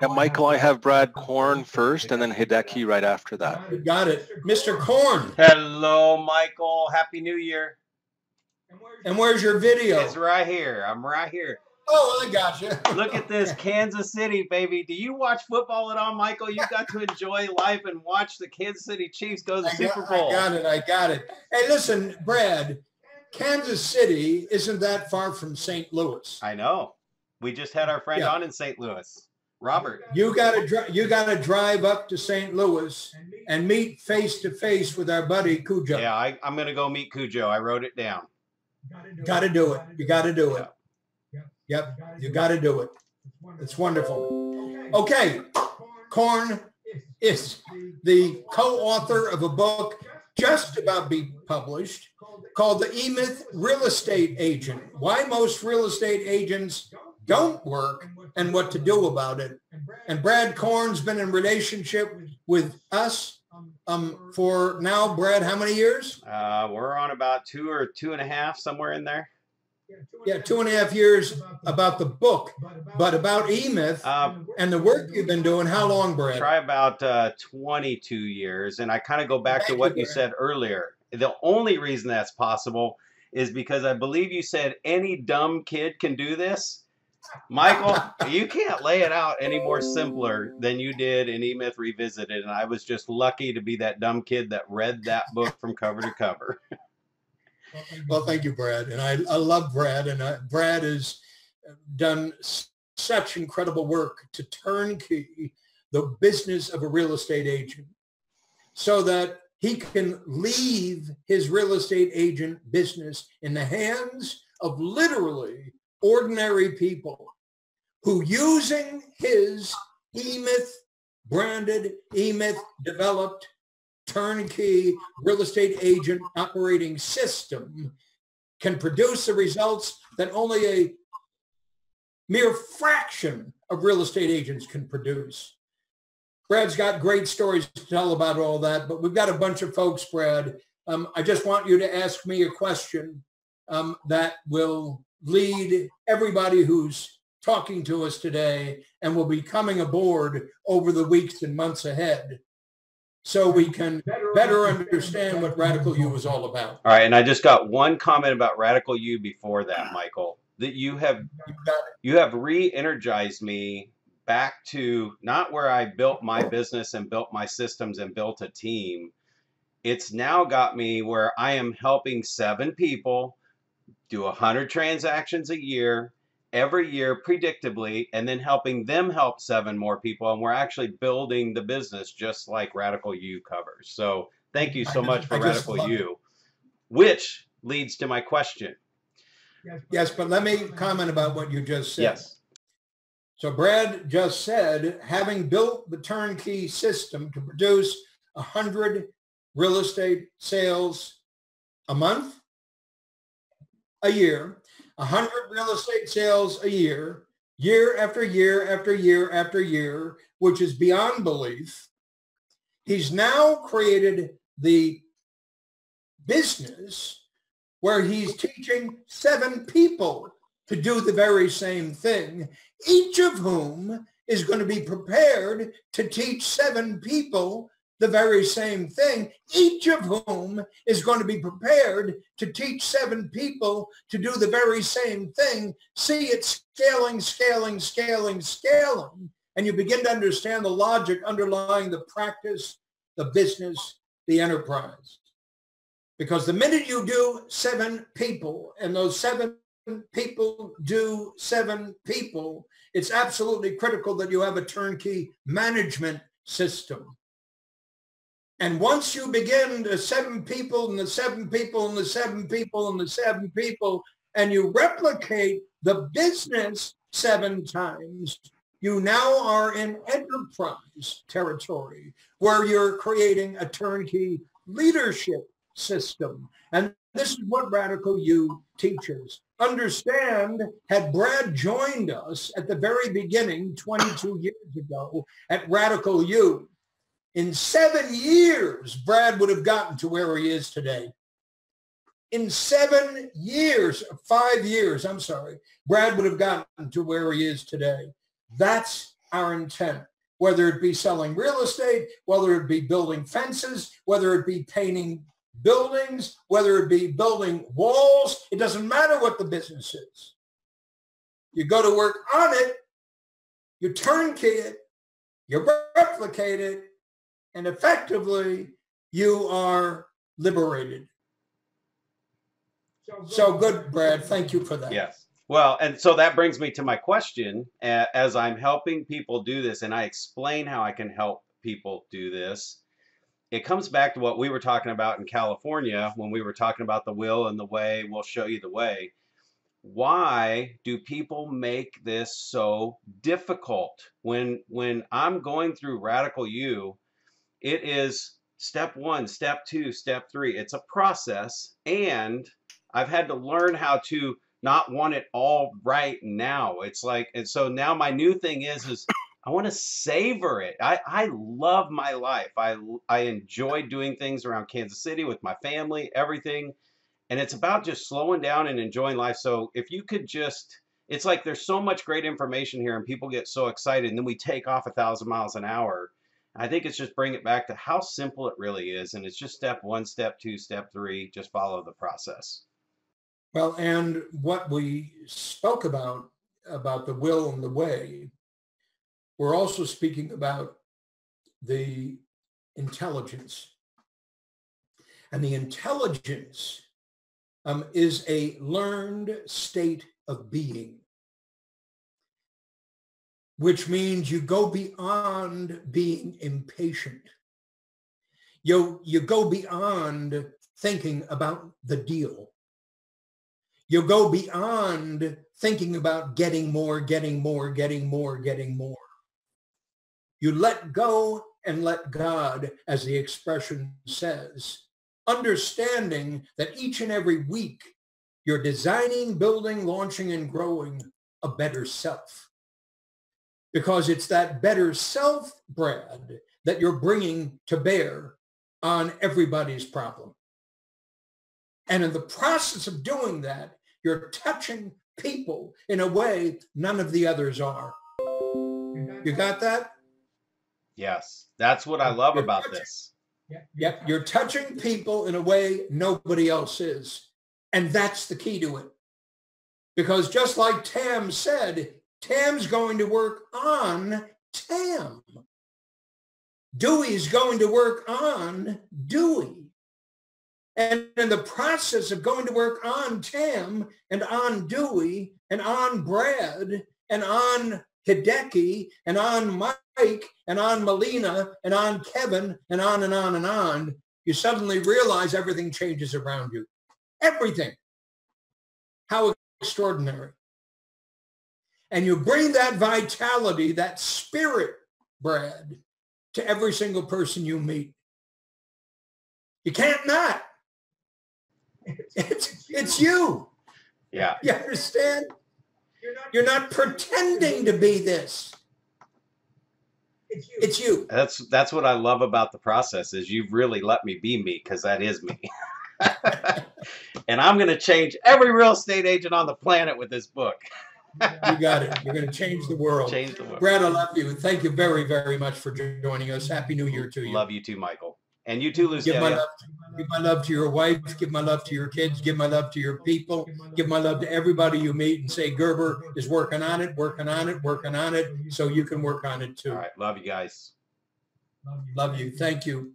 Yeah, Michael, I have Brad Korn first and then Hideki right after that. Got it. Mr. Korn. Hello, Michael. Happy New Year. And where's your video? It's right here. I'm right here. Oh, I got you. Look at this, Kansas City, baby. Do you watch football at all, Michael? You've got to enjoy life and watch the Kansas City Chiefs go to the I Super got, Bowl. I got it. I got it. Hey, listen, Brad. Kansas City isn't that far from St. Louis. I know. We just had our friend Yeah. on in St. Louis, Robert. You got to dri- you got to drive up to St. Louis and meet face to face with our buddy Cujo. Yeah, I, I'm going to go meet Cujo. I wrote it down. Got to do it. You got to do it. Yep, you got to do it. It's wonderful. Okay, Korn is the co-author of a book just about to be published called The E-Myth Real Estate Agent, Why Most Real Estate Agents Don't Work and What to Do About It. And Brad Korn's been in relationship with us um, for now, Brad, how many years? Uh, we're on about two or two and a half, somewhere in there. Yeah, two and a half years about the book, but about E-Myth Uh, and the work you've been doing, how long, Brad? try about uh, 22 years. And I kind of go back to what you, you said earlier. The only reason that's possible is because I believe you said any dumb kid can do this. Michael, you can't lay it out any more simpler than you did in E-Myth Revisited. And I was just lucky to be that dumb kid that read that book from cover to cover. Well, thank you, Brad. And I, I love Brad. And I, Brad has done such incredible work to turnkey the business of a real estate agent so that he can leave his real estate agent business in the hands of literally ordinary people who using his E-Myth branded, E-Myth developed turnkey real estate agent operating system can produce the results that only a mere fraction of real estate agents can produce. Brad's got great stories to tell about all that, but we've got a bunch of folks, Brad. Um, I just want you to ask me a question um, that will lead everybody who's talking to us today and will be coming aboard over the weeks and months ahead so we can better understand what Radical U is all about. All right, and I just got one comment about Radical U before that, ah. Michael. That you have You got it. you have re-energized me back to not where I built my business and built my systems and built a team. It's now got me where I am helping seven people do a hundred transactions a year, every year predictably, and then helping them help seven more people. And we're actually building the business just like Radical U covers. So thank you so much for I Radical love it. U, which leads to my question. Yes, but let me comment about what you just said. Yes. So Brad just said, having built the turnkey system to produce 100 real estate sales a month, a year, 100 real estate sales a year, year after year after year after year, which is beyond belief. He's now created the business where he's teaching seven people to do the very same thing, each of whom is going to be prepared to teach seven people the very same thing, each of whom is going to be prepared to teach seven people to do the very same thing. See it scaling, scaling, scaling, scaling. And you begin to understand the logic underlying the practice, the business, the enterprise. Because the minute you do seven people and those seven people do seven people, it's absolutely critical that you have a turnkey management system. And once you begin the seven people and the seven people and the seven people and the seven people, and you replicate the business seven times, you now are in enterprise territory where you're creating a turnkey leadership system. And this is what Radical U teaches. Understand, had Brad joined us at the very beginning 22 years ago at Radical U, in seven years, Brad would have gotten to where he is today. In seven years, five years, I'm sorry, Brad would have gotten to where he is today. That's our intent, whether it be selling real estate, whether it be building fences, whether it be painting buildings, whether it be building walls. It doesn't matter what the business is. You go to work on it, you turnkey it, you replicate it, and effectively you are liberated. So good, Brad. Thank you for that. Yes. Well, and so that brings me to my question. As I'm helping people do this and I explain how I can help people do this, it comes back to what we were talking about in California when we were talking about the will and the way. We'll show you the way. Why do people make this so difficult? When when I'm going through Radical U, it is step one, step two, step three. It's a process, and I've had to learn how to not want it all right now. It's like, and so now my new thing is, is I want to savor it. I, I love my life. I, I enjoy doing things around Kansas City with my family, everything. And it's about just slowing down and enjoying life. So if you could just, it's like there's so much great information here and people get so excited and then we take off a thousand miles an hour. I think it's just bring it back to how simple it really is. And it's just step one, step two, step three, just follow the process. Well, and what we spoke about, about the will and the way, we're also speaking about the intelligence. And the intelligence um, is a learned state of being, which means you go beyond being impatient. You, you go beyond thinking about the deal you go beyond thinking about getting more, getting more, getting more, getting more. You let go and let God, as the expression says, understanding that each and every week you're designing, building, launching, and growing a better self. Because it's that better self, Brad, that you're bringing to bear on everybody's problem. And in the process of doing that, you're touching people in a way none of the others are. You got that? Yes. That's what I love you're about touching, this. Yep. You're touching people in a way nobody else is. And that's the key to it. Because just like Tam said, Tam's going to work on Tam. Dewey's going to work on Dewey. And in the process of going to work on Tam and on Dewey and on Brad and on Hideki and on Mike and on Melina and on Kevin and on and on and on, you suddenly realize everything changes around you. Everything. How extraordinary. And you bring that vitality, that spirit, Brad, to every single person you meet. You can't not. It's, it's you. Yeah. You understand? You're not, You're not pretending to be this. It's you. It's you. That's that's what I love about the process is you've really let me be me because that is me. and I'm going to change every real estate agent on the planet with this book. you got it. You're going to change the world. Change the world. Brad, I love you. And Thank you very, very much for joining us. Happy New Year to you. Love you too, Michael. And you too, Lucia. Give my, love, give my love to your wife. Give my love to your kids. Give my love to your people. Give my love to everybody you meet and say Gerber is working on it, working on it, working on it. So you can work on it too. All right. Love you guys. Love you. Thank you.